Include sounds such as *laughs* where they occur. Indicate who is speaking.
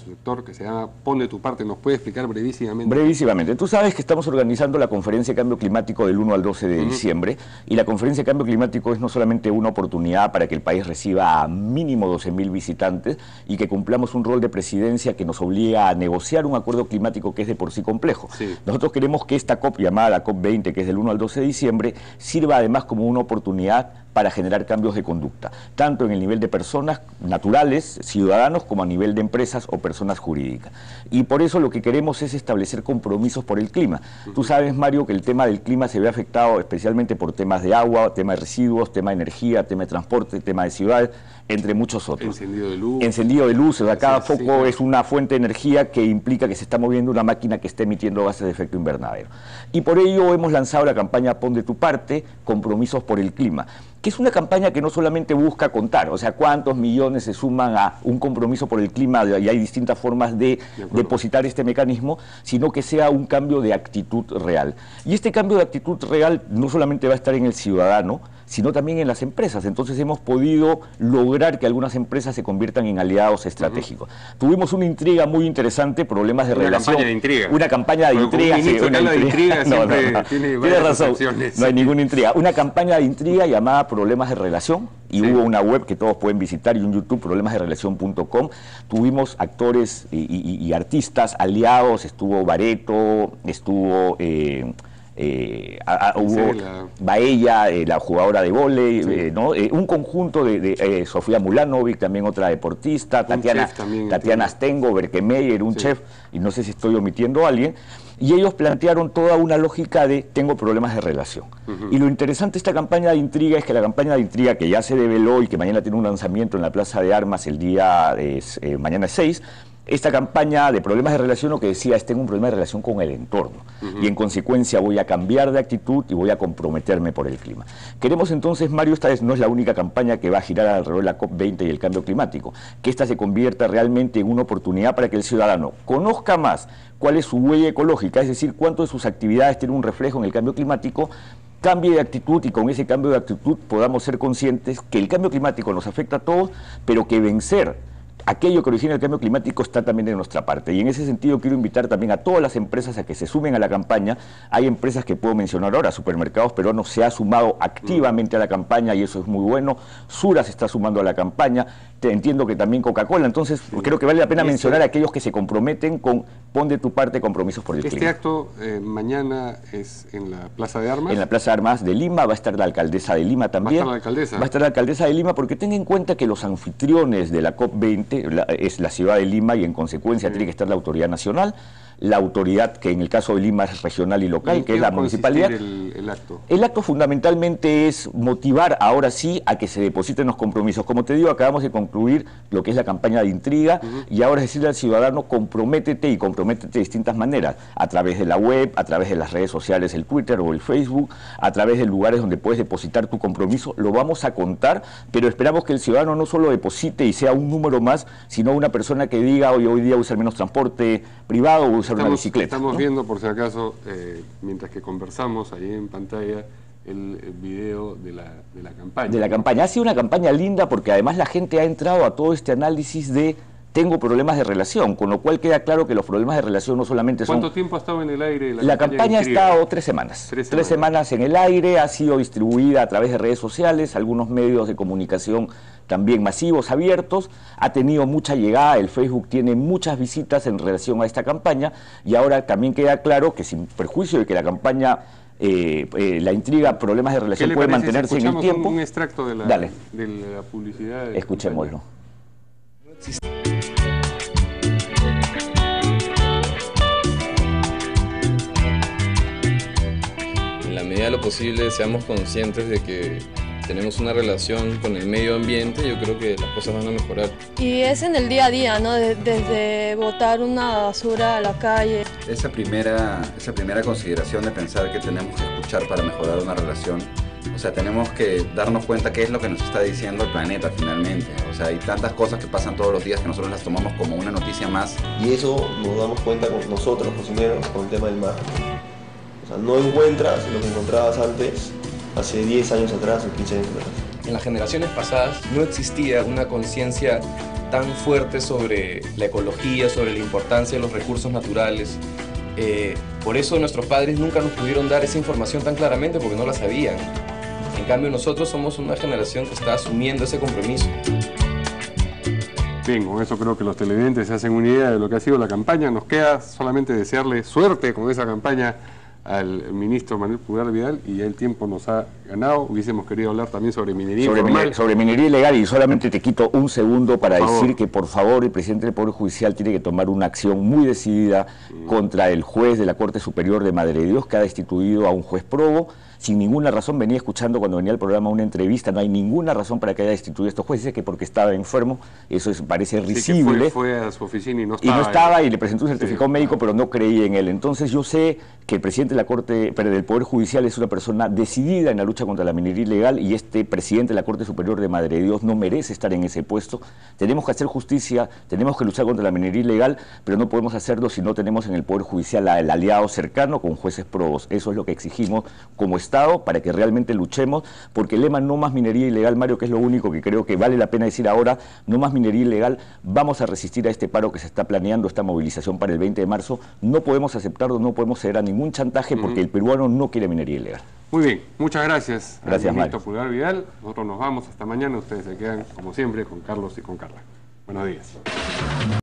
Speaker 1: sector que se llama Pone tu parte. ¿Nos puede explicar brevísimamente?
Speaker 2: Brevísimamente. Tú sabes que estamos organizando la conferencia de cambio climático del 1 al 12 de diciembre y la conferencia de cambio climático es no solamente una oportunidad para que el país reciba a mínimo 12.000 visitantes y que cumplamos un rol de presidencia que nos obliga a negociar un acuerdo climático que es de por sí complejo. Nosotros queremos que esta COP llamada la COP20, que es del 1 al 12 de diciembre, sirva además como una oportunidad para generar cambios de conducta, tanto en el nivel de personas naturales, ciudadanos, como a nivel de empresas o personas jurídicas. Y por eso lo que queremos es establecer compromisos por el clima. Tú sabes, Mario, que el tema del clima se ve afectado especialmente por temas de agua, tema de residuos, tema de energía, tema de transporte, tema de ciudad, entre muchos otros.
Speaker 1: Encendido de luz.
Speaker 2: Encendido de luz, o sea, cada foco es una fuente de energía que implica que se está moviendo una máquina que está emitiendo gases de efecto invernadero. Y por ello hemos lanzado la campaña Pon de tu parte, compromisos por el clima que es una campaña que no solamente busca contar, o sea, cuántos millones se suman a un compromiso por el clima y hay distintas formas de, depositar este mecanismo, sino que sea un cambio de actitud real. Y este cambio de actitud real no solamente va a estar en el ciudadano, sino también en las empresas. Entonces hemos podido lograr que algunas empresas se conviertan en aliados estratégicos. Tuvimos una intriga muy interesante, problemas de relación.
Speaker 1: Una campaña de intriga.
Speaker 2: Una campaña de intriga.
Speaker 1: Sí, una
Speaker 2: de
Speaker 1: intriga *laughs* no, no,
Speaker 2: tiene razón. No hay ninguna intriga. Una campaña de intriga llamada Problemas de Relación y hubo una web que todos pueden visitar y un YouTube, problemasderelación.com. Tuvimos actores y, artistas aliados, estuvo Bareto, estuvo... Eh, eh, hubo Baella, eh, la jugadora de volei, eh, ¿no? Eh, un conjunto de, Sofía Mulanovic, también otra deportista, Tatiana, Tatiana Stengo, Berkemeyer, un chef, y no sé si estoy omitiendo a alguien, y ellos plantearon toda una lógica de tengo problemas de relación. Y lo interesante de esta campaña de intriga es que la campaña de intriga que ya se develó y que mañana tiene un lanzamiento en la Plaza de Armas el día, mañana 6, esta campaña de problemas de relación lo que decía es tengo un problema de relación con el entorno y en consecuencia voy a cambiar de actitud y voy a comprometerme por el clima. Queremos entonces, Mario, esta vez no es la única campaña que va a girar alrededor de la COP20 y el cambio climático, que esta se convierta realmente en una oportunidad para que el ciudadano conozca más cuál es su huella ecológica, es decir, cuánto de sus actividades tienen un reflejo en el cambio climático, cambie de actitud y con ese cambio de actitud podamos ser conscientes que el cambio climático nos afecta a todos, pero que vencer aquello que origina el cambio climático está también de nuestra parte. Y en ese sentido quiero invitar también a todas las empresas a que se sumen a la campaña. Hay empresas que puedo mencionar ahora, Supermercados Peruanos se ha sumado activamente a la campaña y eso es muy bueno. Sura se está sumando a la campaña. entiendo que también Coca-Cola. Entonces creo que vale la pena este mencionar a aquellos que se comprometen con pon de tu parte compromisos por el
Speaker 1: este
Speaker 2: clima.
Speaker 1: Este acto eh, mañana es en la Plaza de Armas.
Speaker 2: En la Plaza de Armas de Lima, va a estar la alcaldesa de Lima también.
Speaker 1: Va a estar la alcaldesa.
Speaker 2: Va a estar la alcaldesa de Lima porque ten en cuenta que los anfitriones de la COP20 es la ciudad de Lima y en consecuencia tiene que estar la autoridad nacional, la autoridad que en el caso de Lima es regional y local, que es la municipalidad.
Speaker 1: El, acto?
Speaker 2: El acto fundamentalmente es motivar ahora sí a que se depositen los compromisos. Como te digo, acabamos de concluir lo que es la campaña de intriga y ahora es decirle al ciudadano comprométete y comprométete de distintas maneras, a través de la web, a través de las redes sociales, el Twitter o el Facebook, a través de lugares donde puedes depositar tu compromiso, lo vamos a contar, pero esperamos que el ciudadano no solo deposite y sea un número más, sino una persona que diga hoy, hoy día usar menos transporte privado o usar una bicicleta.
Speaker 1: Estamos viendo, por si acaso, eh, mientras que conversamos ahí en pantalla, el, video de la, de la campaña.
Speaker 2: De la campaña. Ha sido una campaña linda porque además la gente ha entrado a todo este análisis de tengo problemas de relación, con lo cual queda claro que los problemas de relación no solamente
Speaker 1: son... ¿Cuánto tiempo ha estado en el aire
Speaker 2: la, campaña? ha estado tres semanas. tres semanas. Tres semanas en el aire, ha sido distribuida a través de redes sociales, algunos medios de comunicación también masivos, abiertos, ha tenido mucha llegada, el Facebook tiene muchas visitas en relación a esta campaña y ahora también queda claro que sin perjuicio de que la campaña eh, eh, la intriga, problemas de relación puede mantenerse en el tiempo.
Speaker 1: Un, un extracto de la,
Speaker 2: Dale.
Speaker 1: De la publicidad.
Speaker 2: Escuchémoslo.
Speaker 3: De lo posible seamos conscientes de que tenemos una relación con el medio ambiente, yo creo que las cosas van a mejorar.
Speaker 4: Y es en el día a día, ¿no? Desde botar una basura a la calle.
Speaker 5: Esa primera, esa primera consideración de pensar que tenemos que escuchar para mejorar una relación, o sea, tenemos que darnos cuenta qué es lo que nos está diciendo el planeta finalmente. O sea, hay tantas cosas que pasan todos los días que nosotros las tomamos como una noticia más.
Speaker 6: Y eso nos damos cuenta con nosotros, cocineros, con el tema del mar. Sea, no encuentras lo que encontrabas antes hace 10 años atrás o 15 años atrás.
Speaker 7: En las generaciones pasadas no existía una conciencia
Speaker 3: tan fuerte sobre la ecología, sobre la importancia de los recursos naturales. Eh, por eso nuestros padres nunca nos pudieron dar esa información tan claramente porque no la sabían. En cambio nosotros somos una generación que está asumiendo ese compromiso.
Speaker 1: Bien, con eso creo que los televidentes se hacen una idea de lo que ha sido la campaña. Nos queda solamente desearle suerte con esa campaña al ministro Manuel Pudar Vidal y ya el tiempo nos ha ganado. Hubiésemos querido hablar también sobre minería
Speaker 2: sobre, sobre minería ilegal y solamente te quito un segundo para decir que por favor el presidente del Poder Judicial tiene que tomar una acción muy decidida mm. contra el juez de la Corte Superior de Madre de Dios que ha destituido a un juez probo sin ninguna razón. Venía escuchando cuando venía al programa una entrevista, no hay ninguna razón para que haya destituido a estos jueces, que porque estaba enfermo, eso parece risible.
Speaker 1: fue, a su oficina y no estaba.
Speaker 2: Y no estaba, y le presentó un certificado médico, pero no creía en él. Entonces yo sé que el presidente de la Corte, pero del Poder Judicial es una persona decidida en la lucha contra la minería ilegal y este presidente de la Corte Superior de Madre de Dios no merece estar en ese puesto. Tenemos que hacer justicia, tenemos que luchar contra la minería ilegal, pero no podemos hacerlo si no tenemos en el Poder Judicial el aliado cercano con jueces probos. Eso es lo que exigimos como Estado para que realmente luchemos, porque el lema no más minería ilegal, Mario, que es lo único que creo que vale la pena decir ahora, no más minería ilegal, vamos a resistir a este paro que se está planeando, esta movilización para el 20 de marzo, no podemos aceptarlo, no podemos ceder a ningún chantaje porque el peruano no quiere minería ilegal.
Speaker 1: Muy bien, muchas gracias.
Speaker 2: Gracias, Mario.
Speaker 1: Pulgar Vidal. Nosotros nos vamos hasta mañana. Ustedes se quedan, como siempre, con Carlos y con Carla. Buenos días.